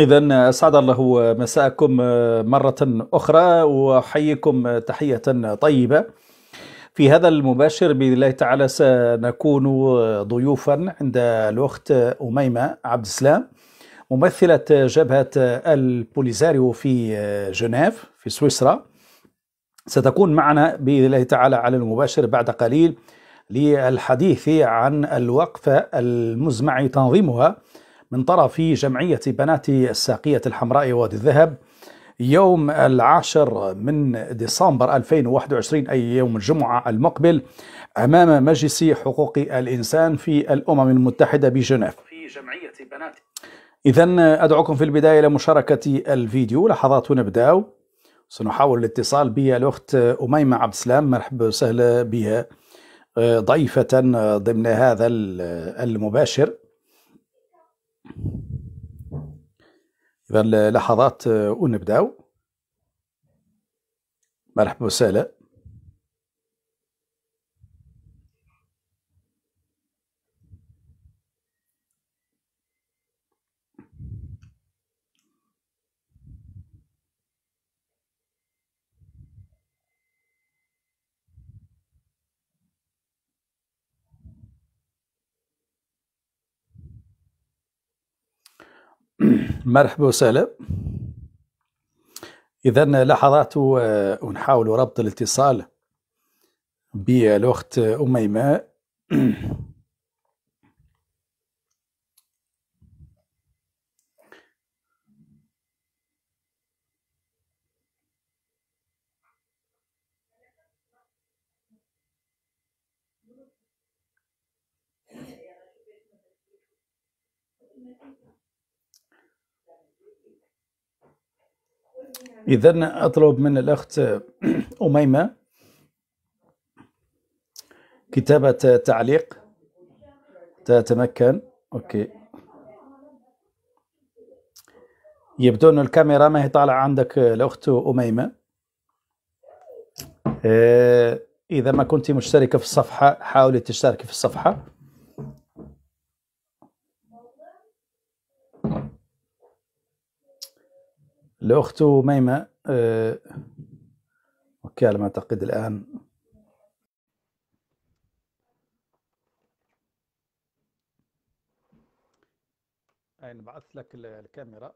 إذا أسعد الله مساءكم مرة أخرى وأحييكم تحية طيبة. في هذا المباشر بإذن الله تعالى سنكون ضيوفا عند الأخت أميمة عبد السلام ممثلة جبهة البوليزاريو في جنيف في سويسرا. ستكون معنا بإذن الله تعالى على المباشر بعد قليل للحديث عن الوقفة المزمع تنظيمها. من طرف جمعية بنات الساقية الحمراء وادي الذهب يوم العاشر من ديسمبر 2021 أي يوم الجمعة المقبل أمام مجلس حقوق الإنسان في الأمم المتحدة بجنيف. في جمعية بنات. إذا أدعوكم في البداية لمشاركة الفيديو. لحظات ونبدأ. سنحاول الاتصال بالأخت أميمة عبد السلام. مرحبا وسهلا بها. ضيفة ضمن هذا المباشر. إذا لحظات ونبداو مرحبا وسهلا. مرحبا وسهلا. إذا لحظات ونحاول ربط الاتصال بالأخت أميمة. إذا أطلب من الأخت أميمة كتابة تعليق. تتمكن. أوكي. يبدو أن الكاميرا. ما هي طالعة عندك الأخت أميمة؟ آه، إذا ما كنت مشتركة في الصفحة حاولي تشتركي في الصفحة. الأخت ميمة أوكي على ما أعتقد الآن. أين بعثت لك الكاميرا؟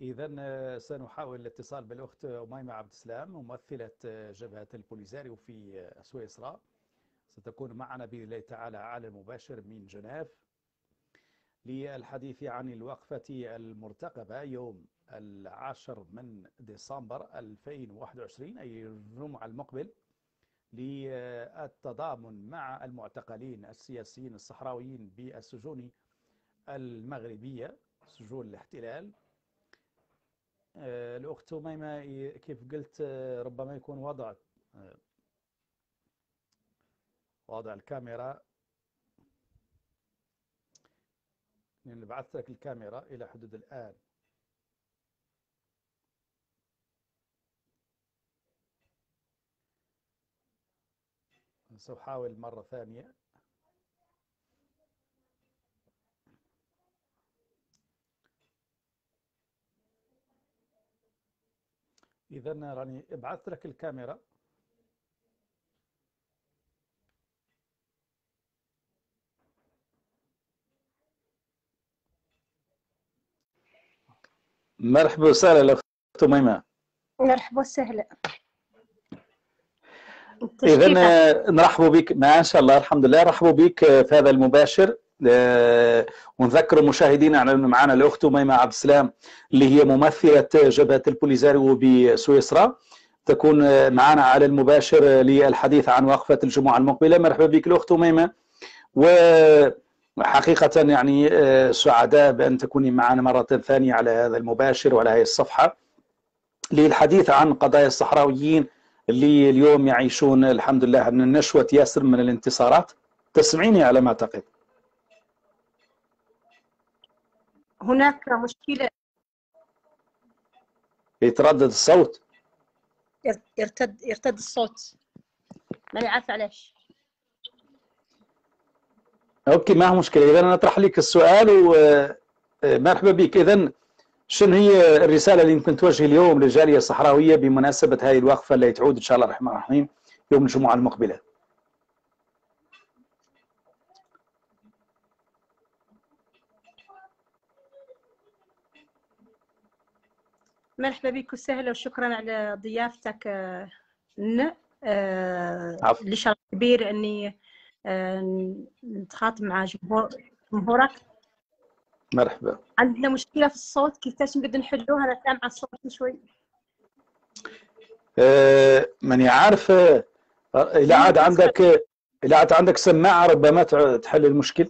إذا آه، سنحاول الاتصال بالأخت أميمة عبد السلام ممثلة آه، جبهة البوليزاريو في آه، سويسرا. ستكون معنا بإذن الله تعالى على المباشر من جنيف للحديث عن الوقفة المرتقبة يوم العاشر من ديسمبر 2021 أي الجمعة المقبل للتضامن مع المعتقلين السياسيين الصحراويين بالسجون المغربية سجون الاحتلال. آه، الأخت ميمة كيف قلت آه، ربما يكون وضع آه، وضع الكاميرا. يعني بعثت لك الكاميرا إلى حدود الآن. سأحاول مرة ثانية. إذا راني ابعثت لك الكاميرا. مرحبا وسهلا الاخت ميمه مرحبا وسهلا. اذا نرحب بك. ما شاء الله الحمد لله. نرحب بك في هذا المباشر. آه، ونذكر المشاهدين على انه معنا الأخت ميمه عبد السلام اللي هي ممثلة جبهة البوليزاريو بسويسرا. تكون معنا على المباشر للحديث عن وقفة الجمعة المقبلة. مرحبا بك الأخت ميمه و حقيقة يعني آه، سعداء بأن تكوني معنا مرة ثانية على هذا المباشر وعلى هذه الصفحة. للحديث عن قضايا الصحراويين اللي اليوم يعيشون الحمد لله من نشوة ياسر من الانتصارات. تسمعيني على ما أعتقد هناك مشكلة. يتردد الصوت؟ يرتد يرتد الصوت. ماني عارفة علاش. أوكي ما هو مشكلة. اذا أنا أطرح لك السؤال ومرحبا بك. اذا شنو هي الرسالة اللي يمكن توجه اليوم للجاليه الصحراويه بمناسبة هذه الوقفة اللي تعود إن شاء الله الرحمن الرحيم يوم الجمعة المقبلة؟ مرحبا بك وسهلا وشكرا على ضيافتك آه، لنا آه، عفو. لي شرف كبير أني آه، نتخاطب مع جمهور جمهورك. مرحبا. عندنا مشكلة في الصوت كيفاش نقدر نحلوها؟ أنا سامعة الصوت شوي. آه، ماني عارف. آه، اذا عاد عندك اذا عاد عندك سماعة ربما تحل المشكل.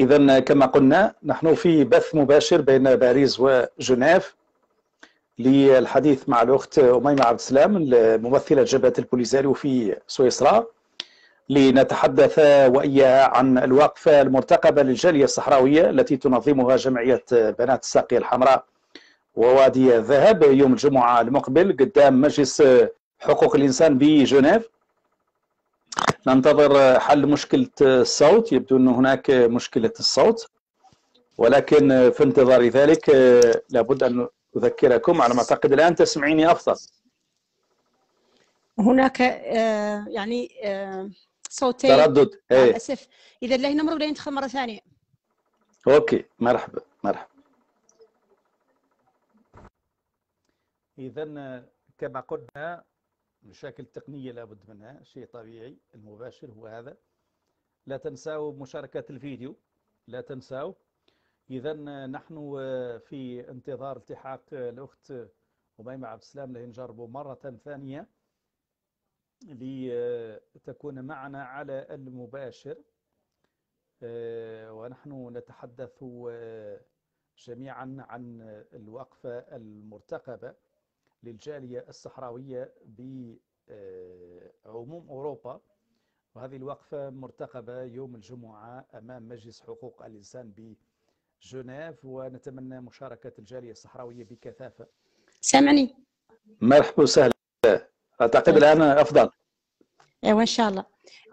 إذا كما قلنا نحن في بث مباشر بين باريس وجنيف للحديث مع الأخت أميمة عبد السلام ممثلة جبهة البوليساريو في سويسرا لنتحدث وإياها عن الوقفة المرتقبة للجالية الصحراوية التي تنظمها جمعية بنات الساقية الحمراء ووادي الذهب يوم الجمعة المقبل قدام مجلس حقوق الإنسان بجنيف. ننتظر حل مشكلة الصوت. يبدو أن هناك مشكلة الصوت ولكن في انتظار ذلك لابد أن أذكركم على ما أعتقد الآن تسمعيني أفضل. هناك آه، يعني آه، صوتين. تردد. إيه. الاسف إذا لا نمر ولا ندخل مرة ثانية. أوكي. مرحبا. مرحبا. إذا كما قلنا مشاكل تقنية لابد منها شيء طبيعي المباشر هو هذا. لا تنسوا مشاركة الفيديو لا تنسوا إذا نحن في انتظار التحاق الأخت أميمة عبد السلام لنجربه مرة ثانية لتكون معنا على المباشر. ونحن نتحدث جميعا عن الوقفة المرتقبة. للجالية الصحراوية بعموم أوروبا. وهذه الوقفة مرتقبة يوم الجمعة أمام مجلس حقوق الإنسان بجنيف ونتمنى مشاركة الجالية الصحراوية بكثافة. سامعني؟ مرحبا وسهلا. أعتقد الآن أفضل. أيوه ان شاء الله.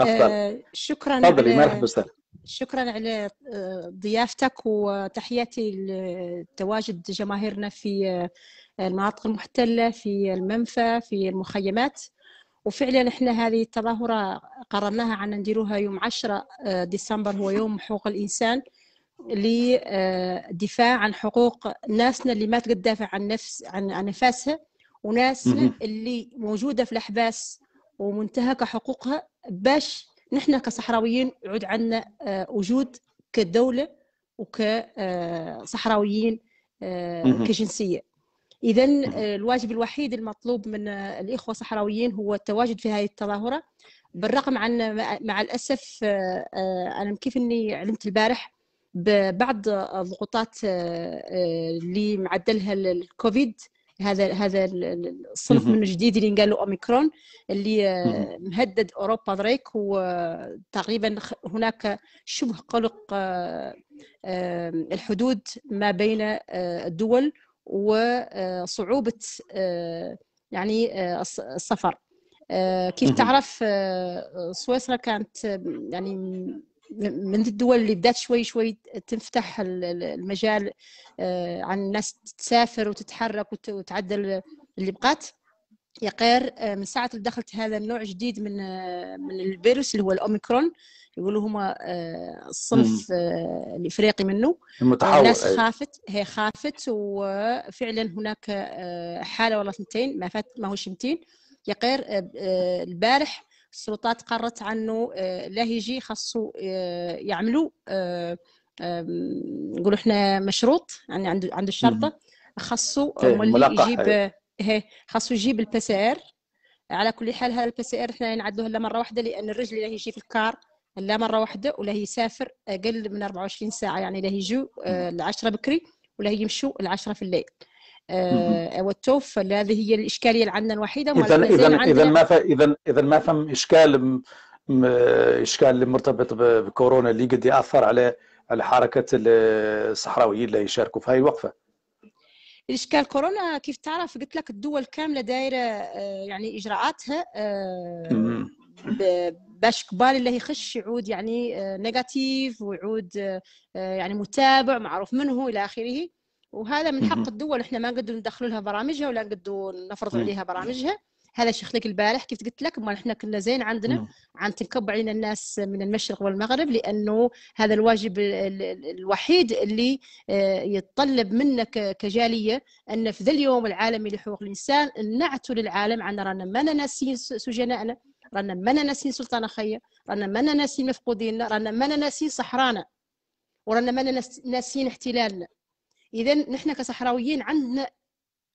أفضل. آه، شكرا تفضلي على مرحبا وسهلا. شكرا على آه، ضيافتك وتحياتي لتواجد جماهيرنا في آه، المناطق المحتلة في المنفى في المخيمات وفعلا إحنا هذه التظاهرة قررناها عن نديروها يوم 10 آه، ديسمبر هو يوم حقوق الإنسان للدفاع عن حقوق ناسنا اللي ما تقدر تدافع عن نفس عن عن نفسها وناسنا. اللي موجودة في الأحباس ومنتهكة حقوقها باش نحن كصحراويين يعود عندنا آه، وجود كدولة وكصحراويين مهم. كجنسية إذا الواجب الوحيد المطلوب من آه، الإخوة الصحراويين هو التواجد في هذه التظاهرة بالرغم عن مع- مع الأسف آه، آه، أنا كيف إني علمت البارح ببعض الضغوطات آه، آه، اللي معدلها الكوفيد هذا هذا الصنف. من جديد اللي قال له أوميكرون اللي آه،. مهدد أوروبا ضريك وتقريبا هناك شبه قلق آه، آه، الحدود ما بين آه، الدول وصعوبة يعني آه، الس- السفر آه، كيف. تعرف آه، سويسرا كانت آه، يعني من الدول اللي بدات شوي شوي تنفتح ال- ال- المجال آه، عن الناس تسافر وتتحرك وت- وتعدل اللي بقات يقير آه، من ساعة اللي دخلت هذا النوع جديد من آه، من الفيروس اللي هو الأوميكرون يقولوا هما آه، الصنف الإفريقي منه. المتحول الناس أي. خافت هي خافت وفعلا هناك حالة والله ثنتين ما فات ما هوش 200 يقير البارح السلطات قررت عنه لا يجي خاصو يعملوا نقولوا إحنا مشروط يعني عنده عنده الشرطة خاصو يجيب آه، هي خاصو يجيب البي سي ار على كل حال هذا البي سي ار إحنا نعدوه الا مرة واحدة لأن الرجل اللي يجي في الكار لا مرة واحدة ولا يسافر أقل من 24 ساعة. يعني لا يجوا آه، العشرة بكري ولا يمشوا العشرة في الليل. والتوف هذه هي الإشكالية اللي عندنا الوحيده اذا اذا اذا ما اذا اذا ما فهم إشكال إشكال اللي مرتبط بكورونا اللي قد يأثر على على حركة الصحراويين اللي يشاركوا في هاي الوقفة. الاشكال كورونا كيف تعرف؟ قلت لك الدول كاملة دايرة يعني إجراءاتها باش كبار اللي يخش يعود يعني نيجاتيف ويعود يعني متابع معروف منه إلى آخره. وهذا من حق الدول إحنا ما نقدر ندخل لها برامجها ولا نقدر نفرض عليها برامجها. هذا شيخ لك البارح كيف قلت لك ما إحنا كنا زين عندنا عن تنكب علينا الناس من المشرق والمغرب لأنه هذا الواجب الوحيد اللي يتطلب منا كجالية أن في ذا اليوم العالمي لحقوق الإنسان نعتوا للعالم عن رانا ما ناسين سجنائنا رانا ما ناسين سلطان خيا رانا ما ناسين مفقوديننا رانا ما ناسين صحرانا ورانا ما ناسين احتلالنا. اذا نحن كصحراويين عندنا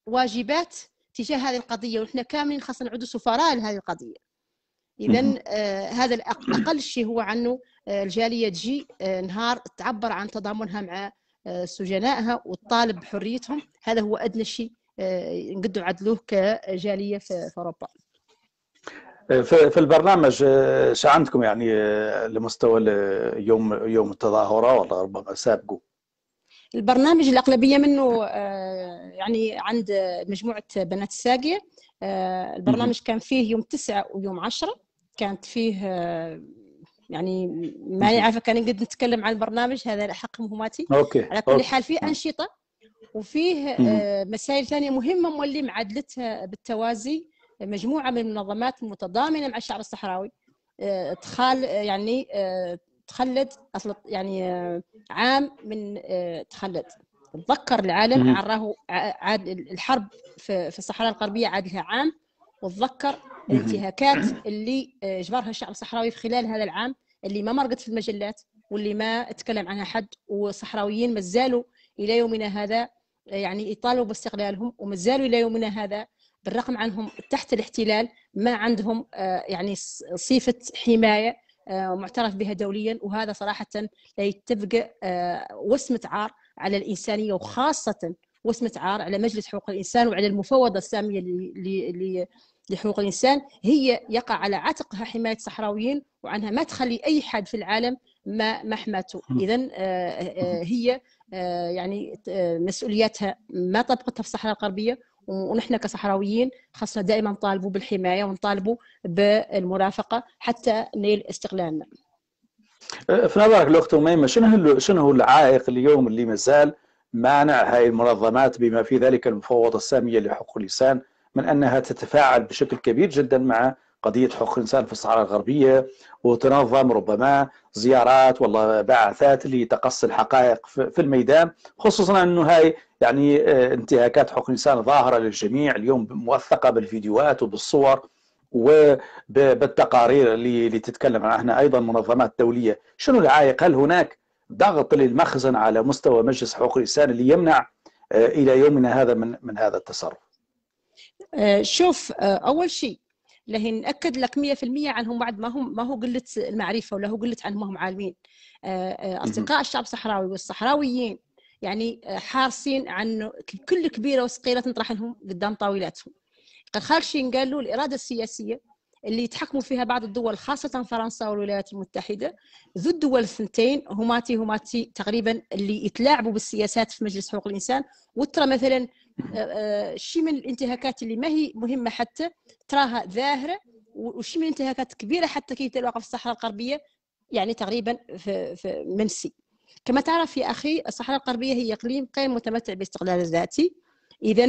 واجبات تجاه هذه القضية ونحن كاملين خاصة نعود سفراء لهذه القضية. اذا آه هذا أقل شيء هو عنه آه الجالية تجي آه نهار تعبر عن تضامنها مع آه سجنائها وتطالب بحريتهم. هذا هو أدنى شيء آه نقدر عدلوه كجالية في, في أوروبا. في البرنامج شو عندكم يعني لمستوى يوم يوم التظاهرة ولا ربما سابقوا البرنامج الأغلبية منه يعني عند مجموعة بنات الساقية. البرنامج كان فيه يوم تسعة ويوم عشرة. كانت فيه يعني ماني عارفة كان نقدر نتكلم عن البرنامج هذا حق مهماتي أوكي. على كل أوكي. حال فيه أنشطة وفيه مسائل ثانية مهمة مولي معادلتها بالتوازي. مجموعة من المنظمات المتضامنة مع الشعب الصحراوي. تخال يعني تخلد أصل يعني عام من تخلد. تذكر العالم عن راهو عاد الحرب في الصحراء الغربية عاد لها عام وتذكر الانتهاكات اللي جبرها الشعب الصحراوي في خلال هذا العام اللي ما مرقت في المجلات واللي ما تكلم عنها حد والصحراويين ما زالوا إلى يومنا هذا يعني يطالبوا باستقلالهم وما زالوا إلى يومنا هذا بالرغم عنهم تحت الاحتلال ما عندهم يعني صفة حماية معترف بها دوليا وهذا صراحة لا تبقى وسمة عار على الإنسانية وخاصة وسمة عار على مجلس حقوق الإنسان وعلى المفوضة السامية لحقوق الإنسان. هي يقع على عاتقها حماية الصحراويين وعنها ما تخلي أي حد في العالم ما ما حماته. إذا هي يعني مسؤولياتها ما طبقتها في الصحراء الغربية ونحن كصحراويين خاصة دائما نطالبوا بالحماية ونطالبوا بالمرافقة حتى نيل استقلالنا. في نظرك الأخت أميمة شنو شنو هو العائق اليوم اللي مازال مانع هاي المنظمات بما في ذلك المفوضة السامية لحقوق الإنسان من أنها تتفاعل بشكل كبير جدا مع قضية حقوق الإنسان في الصحراء الغربية وتنظم ربما زيارات والله بعثات لتقصي الحقائق في الميدان خصوصا أنه هاي يعني انتهاكات حقوق الإنسان ظاهرة للجميع اليوم موثقة بالفيديوهات وبالصور وبالتقارير اللي, اللي تتكلم عنها أيضا منظمات دولية. شنو العائق؟ هل هناك ضغط للمخزن على مستوى مجلس حقوق الإنسان اللي يمنع إلى يومنا هذا من, من هذا التصرف؟ شوف أول شيء لهي ناكد لك 100% عنهم بعد ما هم ما هو قلة المعرفة ولا هو قلة عنهم ما هم عالمين أصدقاء الشعب الصحراوي والصحراويين يعني حارسين عن كل كبيرة وصغيرة تنطرح لهم قدام طاولاتهم. خارج شيء قال له الإرادة السياسية اللي يتحكموا فيها بعض الدول خاصة فرنسا والولايات المتحدة ذو الدول الثنتين هماتي هماتي تقريبا اللي يتلاعبوا بالسياسات في مجلس حقوق الإنسان. وترى مثلا شيء من الانتهاكات اللي ما هي مهمة حتى تراها ظاهرة وشيء من الانتهاكات كبيرة حتى كيف تلقى في الصحراء الغربية يعني تقريبا في, في منسي. كما تعرف يا أخي الصحراء الغربية هي إقليم غير متمتع باستقلال ذاتي. اذا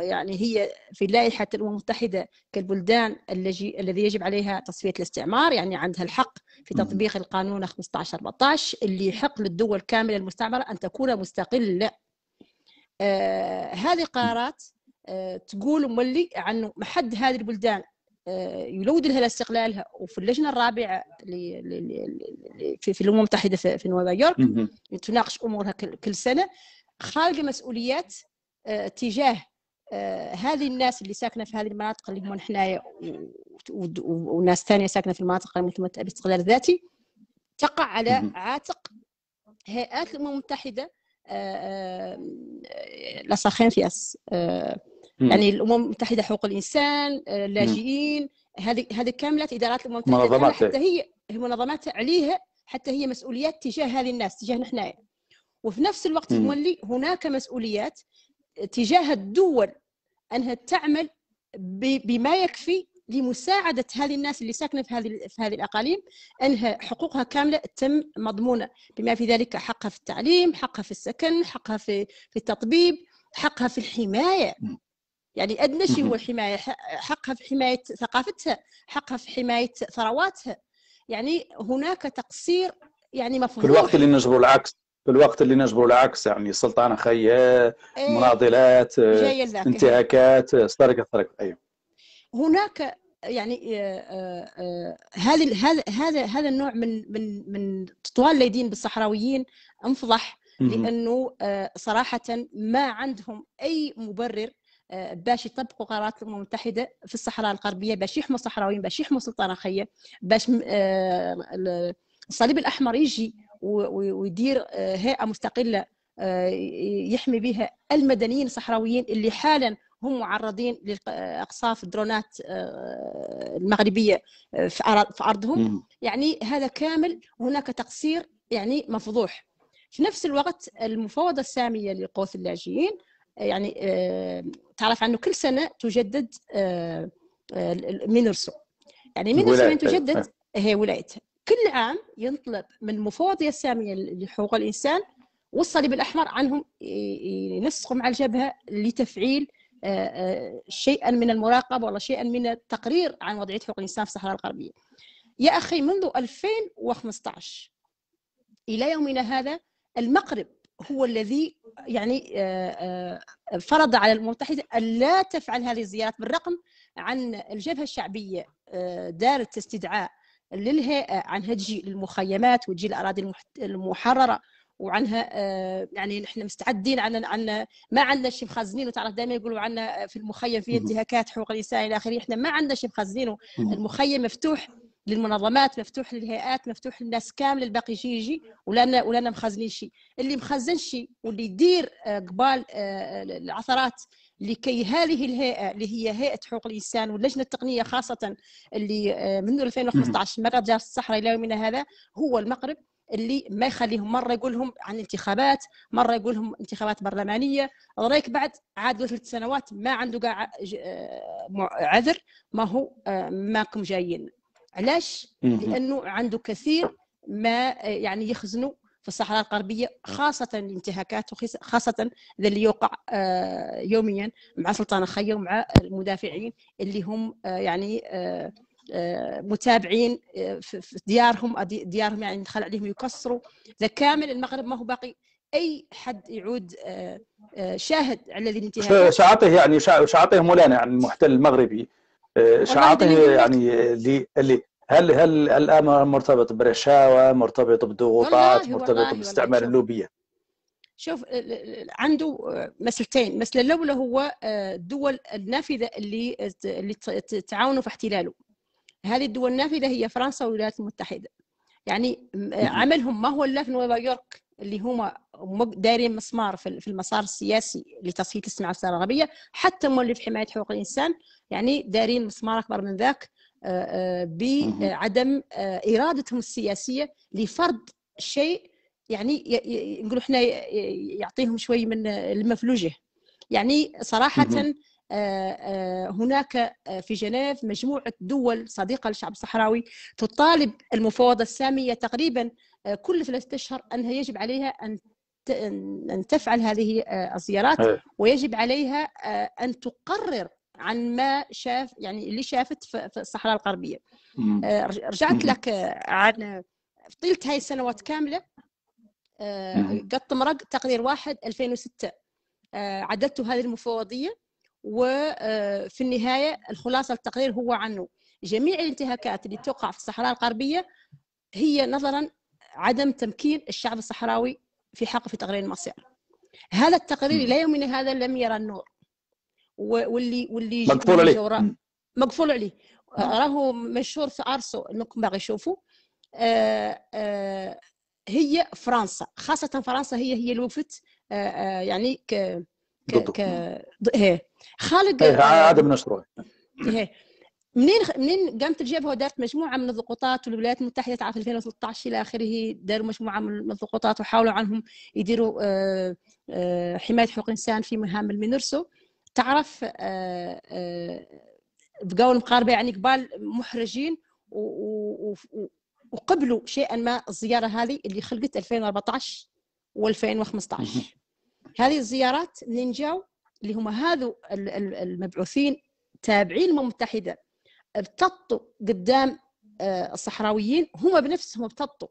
يعني هي في لائحه الامم المتحدة كالبلدان الذي الذي يجب عليها تصفية الاستعمار يعني عندها الحق في تطبيق القانون 15 14 اللي يحق للدول كاملة المستعمرة أن تكون مستقلة. هذه القرارات تقول مولي عنه محد هذه البلدان يلود لها استقلالها وفي اللجنة الرابعة في الأمم المتحدة في نيويورك تناقش أمورها كل سنة خالقه مسؤوليات تجاه هذه الناس اللي ساكنة في هذه المناطق اللي هم حنايا وناس ثانية ساكنة في المناطق المتمتعه باستقلال ذاتي تقع على عاتق هيئات الأمم المتحدة لاساخينفياس يعني الأمم المتحدة حقوق الإنسان اللاجئين هذه هذه كاملة إدارات الأمم المتحدة حتى هي منظمات عليها حتى هي مسؤوليات تجاه هذه الناس تجاه نحن. وفي نفس الوقت. مولي هناك مسؤوليات تجاه الدول أنها تعمل بما يكفي لمساعدة هذه الناس اللي ساكنة في هذه في هذه الأقاليم أنها حقوقها كاملة تم مضمونه بما في ذلك حقها في التعليم، حقها في السكن، حقها في في التطبيب، حقها في الحماية. يعني أدنى شيء. هو الحمايه حقها في حماية ثقافتها، حقها في حماية ثرواتها. يعني هناك تقصير يعني في مفضوح الوقت اللي نجبروا العكس في الوقت اللي نجبروا العكس يعني سلطنه خيال إيه، مناضلات انتهاكات سرقه سرقه أيوه. هناك يعني آه، آه، آه، هذا هذا هذا النوع من من من تطوال اليدين بالصحراويين انفضح. لأنه صراحة ما عندهم أي مبرر باش يطبقوا قرارات الامم المتحده في الصحراء الغربية باش يحموا الصحراويين باش يحموا خيه باش الصليب الأحمر يجي ويدير هيئة مستقلة يحمي بها المدنيين الصحراويين اللي حالا هم معرضين لاقصاف الدرونات آه، المغربية آه، في أرضهم. يعني هذا كامل هناك تقصير يعني مفضوح. في نفس الوقت المفوضة السامية لقوس اللاجئين يعني آه، تعرف عنه كل سنة تجدد مينرسو يعني مينرسو من تجدد. هي ولايتها. كل عام ينطلب من المفوضية السامية لحقوق الإنسان والصليب الأحمر عنهم ينسقوا مع الجبهة لتفعيل شيئا من المراقبة ولا شيئا من التقرير عن وضعية حقوق الإنسان في الصحراء الغربية. يا أخي منذ 2015 إلى يومنا هذا المغرب هو الذي يعني آه، آه، فرض على الأمم المتحدة ألا تفعل هذه الزيارات بالرغم عن الجبهة الشعبية آه، دارت استدعاء للهيئة عنها تجي للمخيمات وتجي الأراضي المحت- المحررة. وعنها آه، يعني نحن مستعدين عن عن ما عندنا شيء مخزنينه. تعرف دائما يقولوا عنا في المخيم مهم. انتهاكات حقوق الإنسان إلى آخره. إحنا ما عندنا شيء مخزنينه. المخيم مفتوح للمنظمات مفتوح للهيئات مفتوح للناس كامل. الباقي يجي يجي ولا ولا مخزنين شيء. اللي مخزن شيء واللي يدير آه، قبال آه، العثرات لكي هذه الهيئة اللي هي هيئة حقوق الإنسان واللجنة التقنية خاصة اللي منذ 2015 مرت جالس الصحراء إلى يومنا هذا هو المغرب اللي ما يخليهم مرة يقول لهم عن انتخابات مرة يقول لهم انتخابات برلمانية. رأيك بعد؟ عاد ثلاث سنوات ما عنده مع- عذر ما هو آه، ماكم جايين. علاش. لأنه عنده كثير ما آه، يعني يخزنوا في الصحراء الغربية خاصة الانتهاكات وخاصه ذا اللي يوقع آه، يوميا مع سلطان خير ومع المدافعين اللي هم يعني متابعين آه، في ديارهم ديارهم يعني ندخل عليهم يكسروا ذا كامل المغرب ما هو باقي أي حد يعود آه، آه، شاهد على هذه الانتهاكات. شعاطه يعني شع- شعاطه مولانا عن المحتل المغربي. آه، شعاطه. يعني اللي اللي هل هل الامر مرتبط بالرشاوى مرتبط بالضغوطات والله- مرتبط والله- باستعمال. اللوبية؟ شوف عنده مسألتين المسألة الأولى هو آه، الدول النافذة اللي اللي تعاونوا في احتلاله. هذه الدول النافذة هي فرنسا والولايات المتحدة يعني. عملهم ما هو إلا في نيويورك اللي هما دايرين مسمار في ال- في المسار السياسي لتصفية الصناعة السيارة الغربية حتى في حماية حقوق الإنسان يعني دايرين مسمار أكبر من ذاك آه، آه،. بعدم آه، إرادتهم السياسية لفرض شيء يعني نقولوا إحنا يعطيهم شوي من المفلوجة يعني صراحة هناك آه، في جنيف مجموعة دول صديقة للشعب الصحراوي تطالب المفوضه السامية تقريبا آه، كل ثلاثة أشهر انها يجب عليها أن ت- أن تفعل هذه آه، الزيارات إيه. ويجب عليها آه، أن تقرر عن ما شاف يعني اللي شافت في الصحراء. آه، رج- رجعت. لك آه، عن طيلة هاي السنوات كاملة آه، مهم. قط مرق تقرير واحد 2006 آه، عددت هذه المفوضيه وفي النهاية الخلاصة التقرير هو عنه. جميع الانتهاكات اللي تقع في الصحراء الغربية هي نظرا عدم تمكين الشعب الصحراوي في حقه في تقرير المصير. هذا التقرير. إلى يومنا هذا لم يرى النور. واللي واللي مقفول عليه. مقفول عليه. راهو مشهور في أرسو إنكم باغي تشوفوا. آه، آه، هي فرنسا خاصة فرنسا هي هي اللي وقفت. آه، يعني ك ك هي خالق عدم هي منين منين قامت الجبهه ودارت مجموعة من الضغوطات والولايات المتحدة تعرف 2013 إلى آخره داروا مجموعة من الضغوطات وحاولوا عنهم يديروا آه، آه، حماية حقوق الإنسان في مهام المينورسو تعرف آه، بقاو المقاربة يعني قبال محرجين وقبلوا شيئا ما الزيارة هذه اللي خلقت 2014 و2015 هذه الزيارات منين جاوا اللي هم هذو ال- ال- المبعوثين تابعين الامم المتحده ابتطوا قدام آه، الصحراويين هم بنفسهم ابتطوا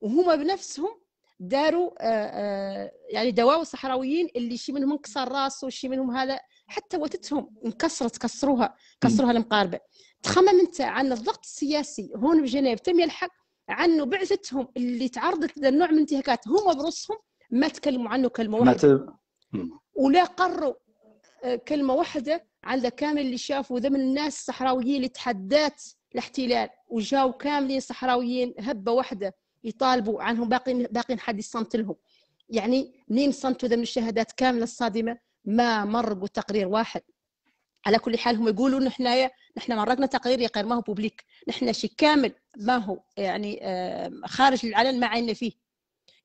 وهم بنفسهم داروا آه، آه، يعني دواوا الصحراويين اللي شي منهم انكسر راسه وشي منهم هذا حتى وتتهم انكسرت كسروها كسروها المقاربة. تخمم انت عن الضغط السياسي هون بجنيف تم يلحق عنه بعثتهم اللي تعرضت لهذا النوع من الانتهاكات هم برصهم ما تكلموا عنه كلمة واحدة. ولا قروا آه، كلمة واحدة عن ذا كامل اللي شافوا ذا من الناس الصحراويين اللي تحدات الاحتلال وجاوا كاملين صحراويين هبة واحدة يطالبوا عنهم باقين باقين حد يصمت لهم. يعني منين صمتوا ذا من الشهادات كاملة الصادمة؟ ما مرقوا تقرير واحد. على كل حال هم يقولوا نحن نحن مرقنا تقرير يا غير ما هو بوبليك نحن شيء كامل ما هو يعني آه، خارج العلن ما عينا فيه.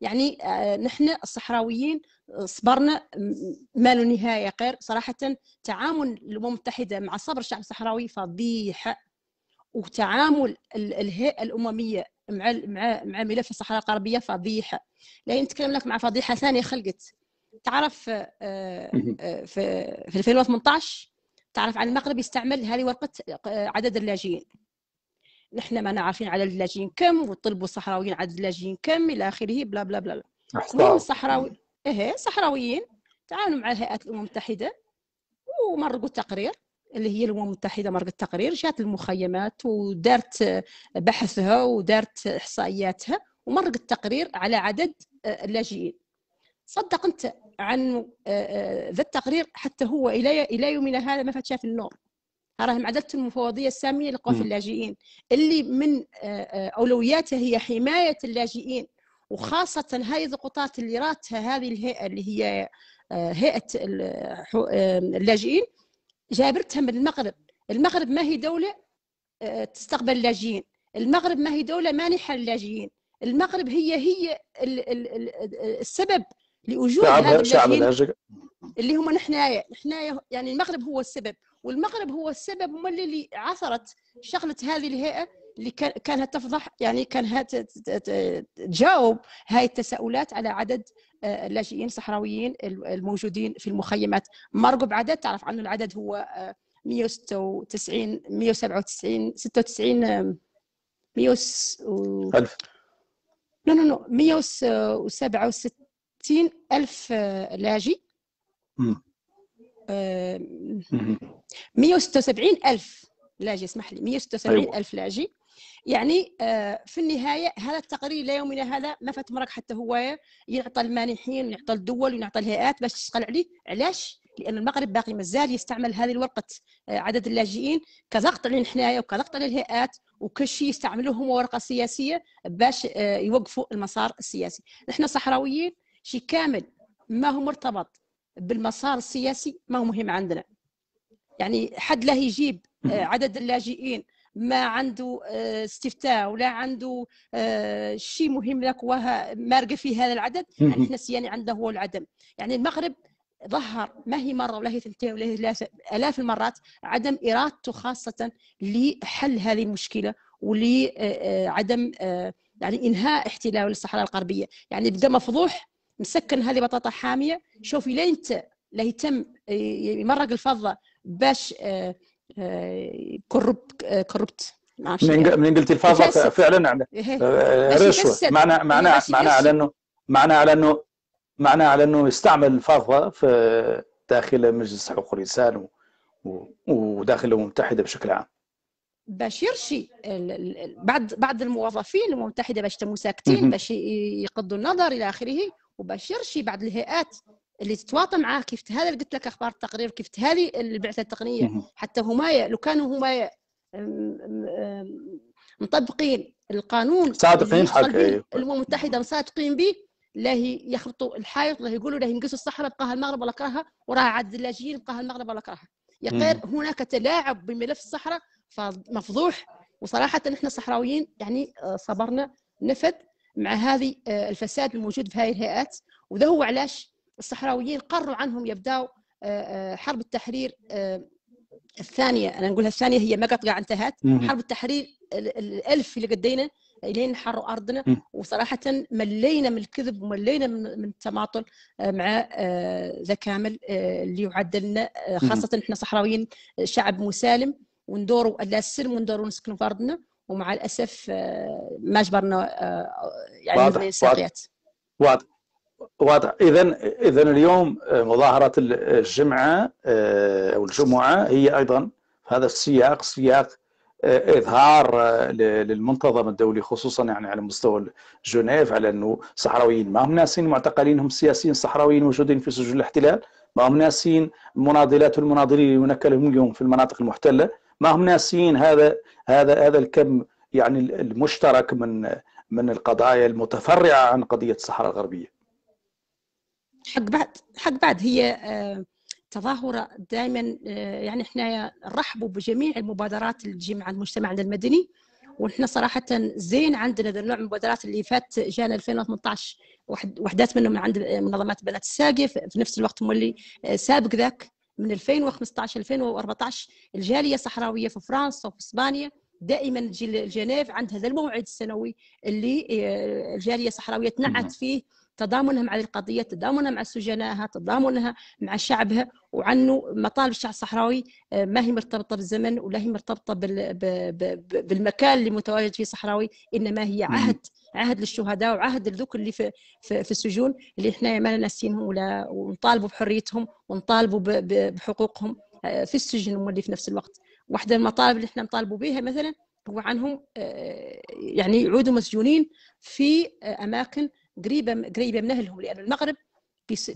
يعني آه، نحن الصحراويين صبرنا م- ما له نهاية غير صراحة تعامل الامم المتحده مع صبر الشعب الصحراوي فضيحه وتعامل ال- الهيئة الأممية مع مع مع ملف الصحراء الغربية فضيحه لا نتكلم لك مع فضيحة ثانية خلقت. تعرف آه، آه، في في 2018 تعرف عن المغرب يستعمل هذه ورقة آه، عدد اللاجئين. نحن ما نعرفين عدد اللاجئين كم وطلبوا الصحراويين عدد اللاجئين كم إلى آخره بلا بلا بلا المهم الصحراوي إيه الصحراويين تعاونوا مع هيئات الأمم المتحدة ومرقوا تقرير اللي هي الأمم المتحدة مرقت تقرير جات المخيمات ودارت بحثها ودارت إحصائياتها ومرقت تقرير على عدد آه، اللاجئين. صدق أنت عنه آه، آه، ذا التقرير حتى هو إلى إلى يومنا هذا ما فات شاف النور. راه معدله المفوضية السامية لقوات مم. اللاجئين. اللي من آه، آه، اولوياتها هي حماية اللاجئين وخاصة هاي الضغوطات اللي راتها هذه الهيئة اللي هي آه، آه، اللاجئين جابرتها من المغرب. المغرب ما هي دولة آه، تستقبل اللاجئين. المغرب ما هي دولة مانحة للاجئين. المغرب هي هي ال- ال- ال- السبب لوجود هذا اللاجئين اللاجئ. اللي هم نحنايا. نحنايا يعني المغرب هو السبب. والمغرب هو السبب هم اللي, عثرت شغلة هذه الهيئة اللي كان كانها تفضح يعني كانها ت- ت- ت- تجاوب هاي التساؤلات على عدد آه، اللاجئين الصحراويين الموجودين في المخيمات. مرقوا بعدد تعرف عنه العدد هو آه، 196 197 96 آه، 100 و- ألف. no no no 167 ألف آه، لاجئ. 176 ألف. لاجئ اسمح لي. 176 أيوة. ألف لاجئ يعني آه، في النهاية هذا التقرير ليومنا هذا. ما فات مرق حتى هو يعطى المانحين ويعطى الدول ويعطى الهيئات باش تشتغل عليه. علاش؟ لأن المغرب باقي مازال يستعمل هذه الورقة آه، عدد اللاجئين كضغط علينا حنايا وكضغط على الهيئات وكل شيء يستعملوه هم ورقة سياسية باش آه، يوقفوا المسار السياسي. نحن صحراويين شيء كامل ما هو مرتبط بالمسار السياسي ما هو مهم عندنا. يعني حد لا يجيب آه، عدد اللاجئين ما عنده آه، استفتاء ولا عنده آه، شيء مهم لك وها مارقة في هذا العدد يعني إحنا سياني عنده هو العدم. يعني المغرب ظهر ما هي مرة ولا هي ثنتين ولا هي ثلاثة آلاف المرات عدم إرادته خاصة لحل هذه المشكلة ولعدم يعني إنهاء احتلال الصحراء الغربية. يعني بدا مفضوح مسكن هذه بطاطا حامية شوفي لين يتم يمرق الفضة باش آه، آه، كربت آه، كربت منين يعني. منين قلت الفاظه يكسب. فعلا عن- إيه. آه، باش رشوه. معنى معنى باش معنى. على انه معنى على انه معنى على إنه يستعمل الفاظه في داخل مجلس حقوق الإنسان وداخل الامم المتحده بشكل عام باش يرشي بعض بعض الموظفين الامم المتحدة باش تموا ساكتين. باش يقضوا النظر إلى آخره وباش يرشي بعض الهيئات اللي تتواطى معاه كيف هذا اللي قلت لك أخبار التقرير كيف هذه البعثة التقنية. حتى هما لو كانوا هما مطبقين القانون صادقين حق. الأمم المتحدة صادقين به لا يخلطوا الحائط لا يقولوا لا ينقصوا الصحراء بقاها المغرب ولا كرهها وراها عاد اللاجئين بقاها المغرب ولا كرهها يا غير هناك تلاعب بملف الصحراء فمفضوح وصراحة نحن الصحراويين يعني آه، صبرنا نفد مع هذه آه، الفساد الموجود في هذه الهيئات وده هو علاش الصحراويين قرروا عنهم يبدأوا آه، آه، حرب التحرير الثانية أنا نقولها الثانية هي ما قد قاع انتهت. حرب التحرير ال- الألف اللي قدينا إلين حروا أرضنا. وصراحة ملينا من الكذب وملينا من التماطل مع ذا كامل اللي يعد لنا مم. خاصة إحنا صحراويين شعب مسالم وندوروا لا السلم وندوروا نسكنوا في أرضنا ومع الأسف آه، ما جبرنا آه، يعني واضح، الميثاقيات واضح واضح اذا اذا اليوم مظاهرة الجمعة آه، أو الجمعة هي أيضا في هذا السياق سياق آه، إظهار آه، للمنتظم الدولي خصوصا يعني على مستوى جنيف على أنه صحراويين ما هم ناسين معتقلين هم سياسيين صحراويين موجودين في سجون الاحتلال ما هم ناسين المناضلات والمناضلين ينكل لهم اليوم في المناطق المحتلة. ما هم ناسين هذا هذا هذا الكم يعني المشترك من من القضايا المتفرعة عن قضية الصحراء الغربية. حق بعد حق بعد هي آه، تظاهرة دائما آه، يعني إحنا نرحبوا بجميع المبادرات اللي تجي مع المجتمع المدني. ونحن صراحة زين عندنا ذا النوع من المبادرات اللي فات جانا 2018 وحد- وحدات منهم من عند منظمات بنات الساقية في نفس الوقت هم اللي آه، سابق ذاك. من 2015 2014 الجالية الصحراوية في فرنسا وفي إسبانيا دائما تجي لجنيف عند هذا الموعد السنوي اللي آه، الجالية الصحراوية مهم. تنعت فيه تضامنها مع القضية تضامنها مع سجنائها تضامنها مع شعبها وعنه مطالب الشعب الصحراوي آه، ما هي مرتبطة بالزمن ولا هي ب- بالمكان اللي متواجد فيه الصحراوي إنما هي. عهد عهد للشهداء وعهد لذوك اللي في, في, في السجون اللي إحنا ما ناسينهم ولا ونطالبوا بحريتهم ونطالبوا ب- ب- بحقوقهم آه، في السجن هم اللي في نفس الوقت واحدة من المطالب اللي إحنا نطالبوا بها مثلا هو عنهم آه، يعني يعودوا مسجونين في أماكن قريبة قريبة من أهلهم لأن المغرب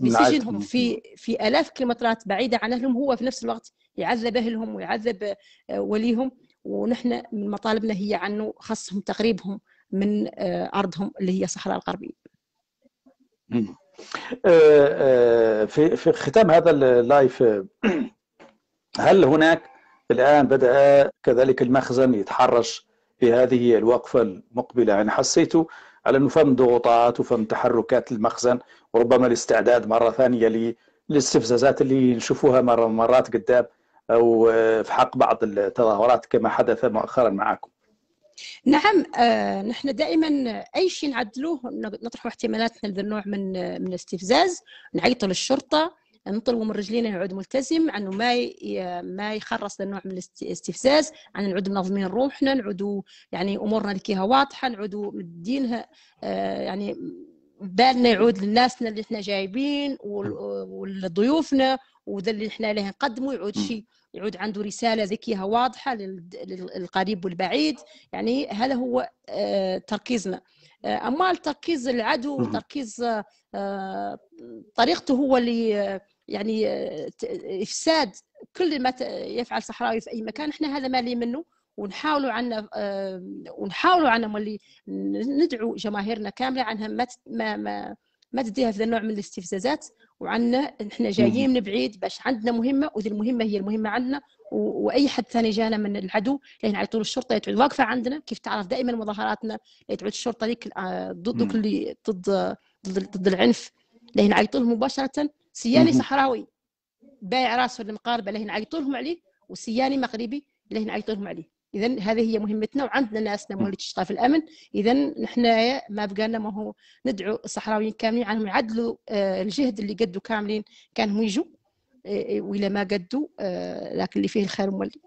نعم. بيسجنهم في في آلاف كيلومترات بعيدة عن أهلهم هو في نفس الوقت يعذب أهلهم ويعذب آه، وليهم ونحن من مطالبنا هي عنه خصهم تقريبهم من آه، أرضهم اللي هي الصحراء الغربية. آه، في في ختام هذا اللايف هل هناك الآن بدأ كذلك المخزن يتحرش في هذه الوقفة المقبلة يعني حسيتوا على أنه فم ضغوطات وفم تحركات المخزن وربما الاستعداد مرة ثانية ل- للاستفزازات اللي نشوفوها مرة مرات قدام أو آه، في حق بعض التظاهرات كما حدث مؤخرا معكم نعم آه، نحن دائما أي شيء نعدلوه نطرحوا احتمالاتنا لذا النوع من من الاستفزاز نعيطوا للشرطة نطلبوا من رجلينا يعود ملتزم أنه ما ما يخرص النوع من الاست- الاستفزاز أن نعود منظمين روحنا نعودوا يعني أمورنا لكيها واضحة نعودوا مدينها آه، يعني بالنا يعود للناسنا اللي إحنا جايبين ولضيوفنا وذا اللي إحنا له نقدمه يعود. شيء يعود عنده رسالة ذكيها واضحة لل- للقريب والبعيد يعني هذا هو آه، تركيزنا آه، أما التركيز العدو مهم. تركيز آه، طريقته هو اللي يعني إفساد كل ما يفعل صحراوي في أي مكان إحنا هذا ما لي منه ونحاولوا عنا ونحاولوا عنا مولي ندعو جماهيرنا كاملة عنها ما ما ما ما تديها في النوع من الاستفزازات وعنا إحنا جايين من بعيد باش عندنا مهمة وذي المهمة هي المهمة عندنا وأي حد ثاني جانا من العدو لأن على طول الشرطة تعود واقفة عندنا كيف تعرف؟ دائما مظاهراتنا تعود الشرطة ذيك آه، ضد. اللي ضد ضد, العنف لين عيطوا لهم مباشرة. سياني. صحراوي بايع راسه المقاربه لين عيطوا لهم عليه وسياني مغربي لين عيطوا لهم عليه اذا هذه هي مهمتنا وعندنا ناسنا اللي تشتغل في الأمن. اذا نحن ما بقى لنا ما هو ندعو الصحراويين كاملين عنهم يعدلوا آه، الجهد اللي قدوا كاملين كانهم يجوا آه، وإلى ما قدوا آه، لكن اللي فيه الخير مولي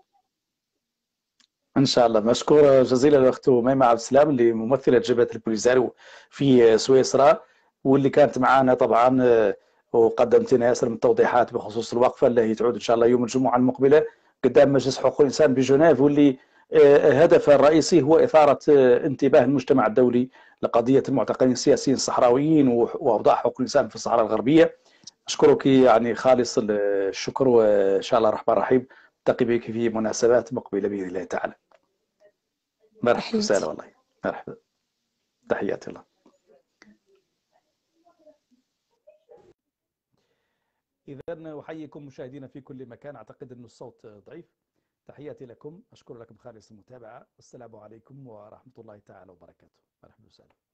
إن شاء الله. مشكور جزيلا الأخت ميمة عبد السلام اللي ممثلة جبهة البوليساريو في سويسرا واللي كانت معنا طبعا آه، وقدمت لنا ياسر من التوضيحات بخصوص الوقفة اللي هي تعود إن شاء الله يوم الجمعة المقبلة قدام مجلس حقوق الإنسان بجنيف واللي آه، هدفها الرئيسي هو إثارة آه، انتباه المجتمع الدولي لقضية المعتقلين السياسيين الصحراويين وأوضاع حقوق الإنسان في الصحراء الغربية. أشكرك يعني خالص الشكر وإن شاء الله الرحمن الرحيم التقي بك في مناسبات مقبلة بإذن الله تعالى. مرحبا. وسهلا والله. مرحبا. تحياتي الله. إذا أحييكم مشاهدينا في كل مكان. أعتقد أن الصوت ضعيف. تحياتي لكم. أشكر لكم خالص المتابعة. والسلام عليكم ورحمة الله تعالى وبركاته. مرحبا وسهلا.